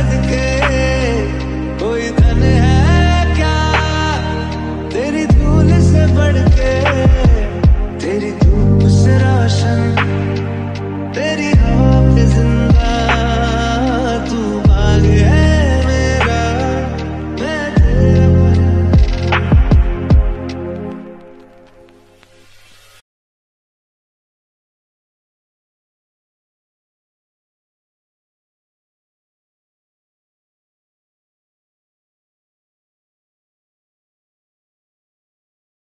the game que